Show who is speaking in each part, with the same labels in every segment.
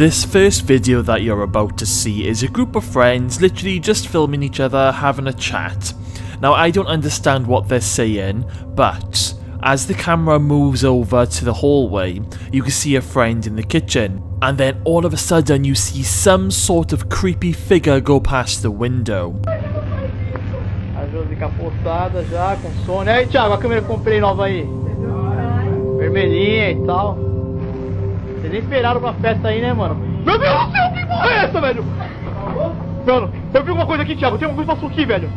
Speaker 1: This first video that you're about to see is a group of friends literally just filming each other having a chat. Now I don't understand what they're saying, but as the camera moves over to the hallway, you can see a friend in the kitchen. And then all of a sudden you see some sort of creepy figure go past the window.
Speaker 2: A. Vocês nem esperaram pra festa aí, né, mano? Meu Deus do céu, que porra é essa, velho? Mano, eu vi uma coisa aqui, Thiago. Tem uma coisa que passou aqui, velho.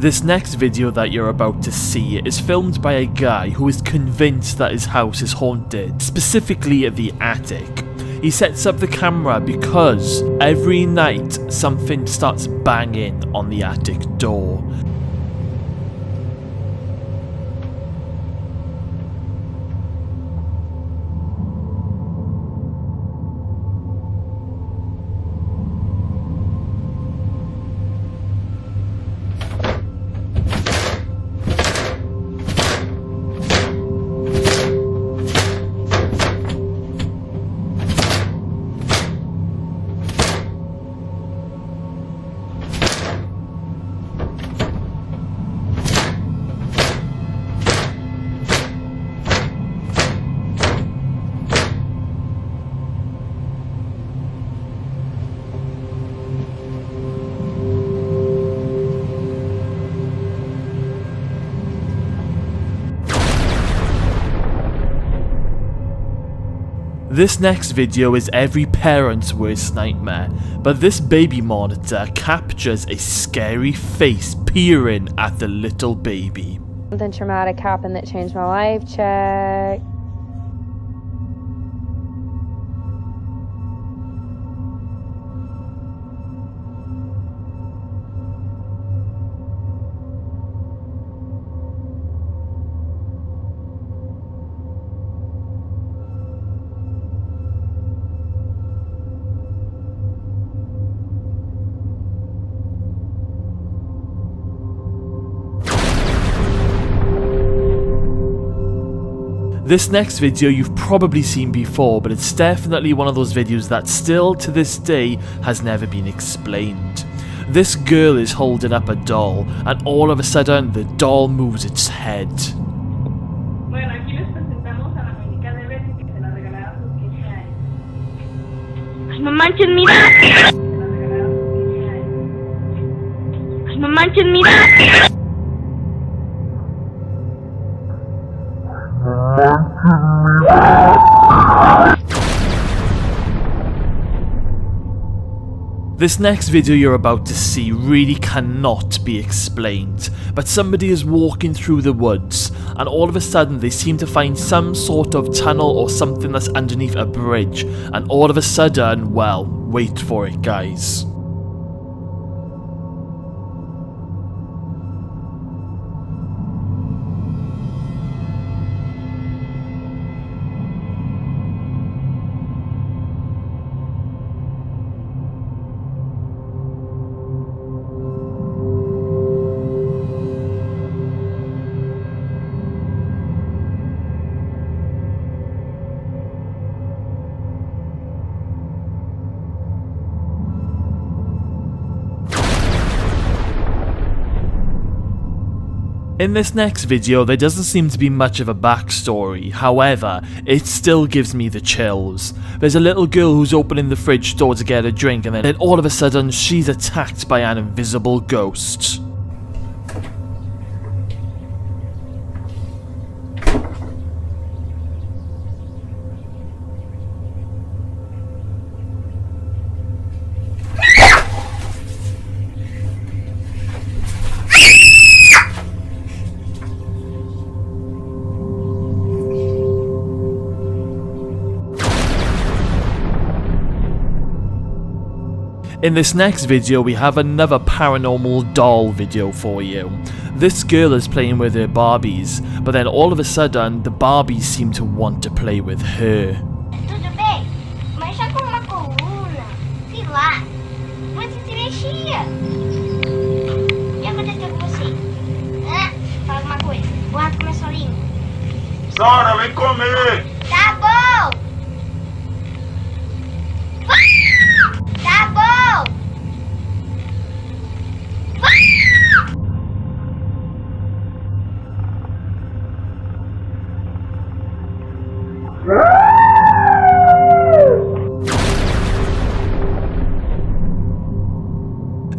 Speaker 1: This next video that you're about to see is filmed by a guy who is convinced that his house is haunted, specifically the attic. He sets up the camera because every night something starts banging on the attic door. This next video is every parent's worst nightmare, but this baby monitor captures a scary face peering at the little baby.
Speaker 3: Something traumatic happened that changed my life. Check.
Speaker 1: This next video you've probably seen before, but it's definitely one of those videos that still to this day has never been explained. This girl is holding up a doll, and all of a sudden the doll moves its head.
Speaker 4: Bueno, aquí les presentamos a la
Speaker 1: This next video you're about to see really cannot be explained, but somebody is walking through the woods, and all of a sudden they seem to find some sort of tunnel or something that's underneath a bridge, and all of a sudden, well, wait for it guys. In this next video, there doesn't seem to be much of a backstory, however, it still gives me the chills. There's a little girl who's opening the fridge door to get a drink and then all of a sudden she's attacked by an invisible ghost. In this next video we have another paranormal doll video for you. This girl is playing with her Barbies, but then all of a sudden the Barbies seem to want to play with her.
Speaker 5: Tudo bem? Mas já com uma coluna, sei lá, você se mexia. O que aconteceu com você? Ah, fala uma coisa, o rato começou a rir.
Speaker 6: Nora, vem comer!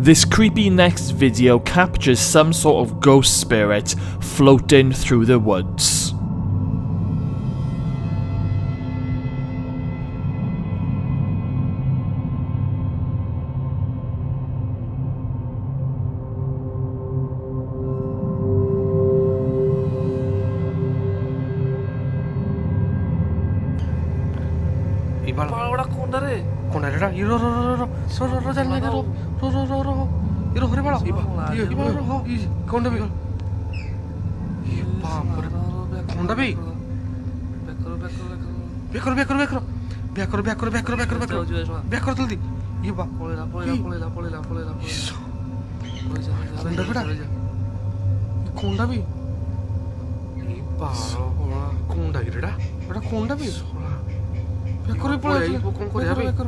Speaker 1: This creepy next video captures some sort of ghost spirit floating through the woods.
Speaker 7: ro jalan lagi ro ro ro ro ro 이러 허리 말아 이봐. 이거 이봐. 어, 이 건더비 이봐. 머리. 건더비. বেকর বেকর বেকর বেকর বেকর বেকর বেকর বেকর বেকর জলদি ইয়ে বা পড়ে না পড়ে না পড়ে না পড়ে না পড়ে না
Speaker 8: পড়ে যা কোনটা বেটা
Speaker 7: কোনটা বি কোনটা কি রেডা বেটা কোনটা বি বেকর পড়ে কোন করে যাবে বেকর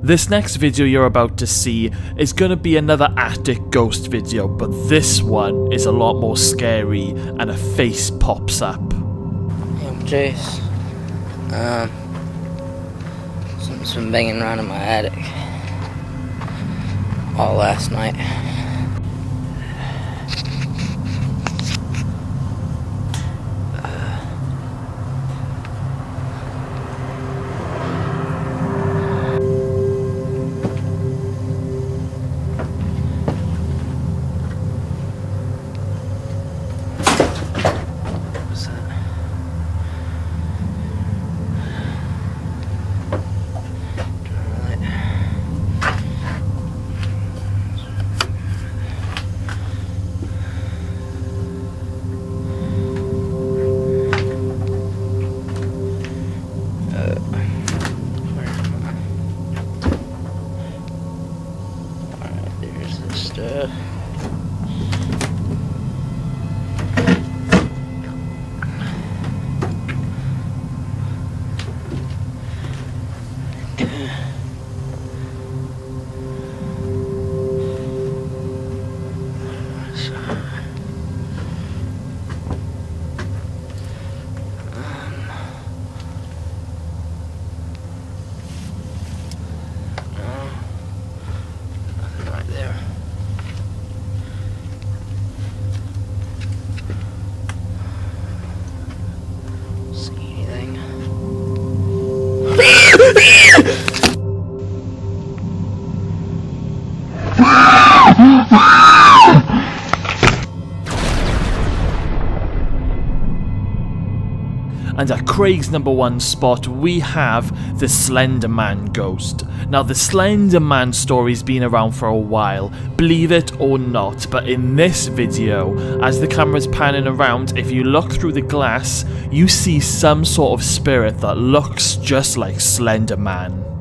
Speaker 1: This next video you're about to see is going to be another attic ghost video, but this one is a lot more scary and a face pops up.
Speaker 9: I'm Jace. Um, something's been banging around in my attic all last night.
Speaker 1: And at Craig's number one spot, we have the Slender Man ghost. Now, the Slender Man story's been around for a while, believe it or not, but in this video, as the camera's panning around, if you look through the glass, you see some sort of spirit that looks just like Slender Man.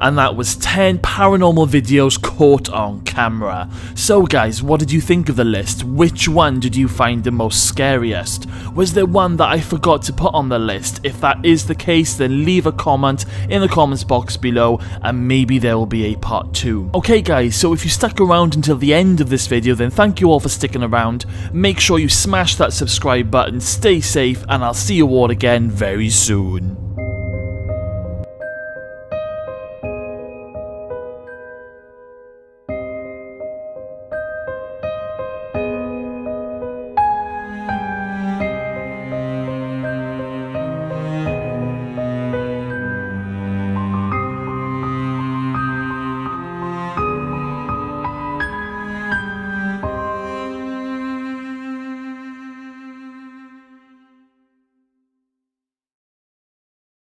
Speaker 1: And that was 10 paranormal videos caught on camera. So guys, what did you think of the list? Which one did you find the most scariest? Was there one that I forgot to put on the list? If that is the case, then leave a comment in the comments box below and maybe there will be a part 2. Okay guys, so if you stuck around until the end of this video, then thank you all for sticking around. Make sure you smash that subscribe button, stay safe, and I'll see you all again very soon.